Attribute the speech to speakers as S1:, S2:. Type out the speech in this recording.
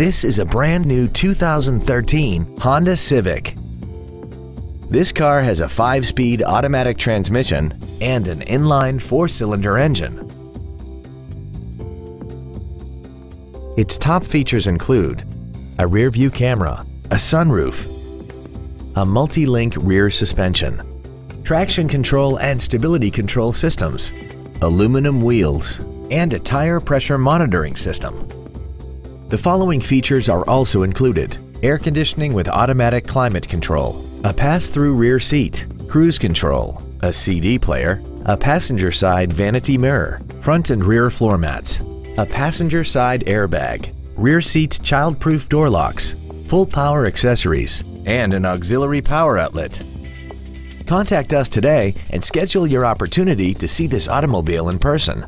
S1: This is a brand new 2013 Honda Civic. This car has a 5-speed automatic transmission and an inline 4-cylinder engine. Its top features include a rear-view camera, a sunroof, a multi-link rear suspension, traction control and stability control systems, aluminum wheels, and a tire pressure monitoring system. The following features are also included. Air conditioning with automatic climate control, a pass-through rear seat, cruise control, a CD player, a passenger side vanity mirror, front and rear floor mats, a passenger side airbag, rear seat child-proof door locks, full power accessories, and an auxiliary power outlet. Contact us today and schedule your opportunity to see this automobile in person.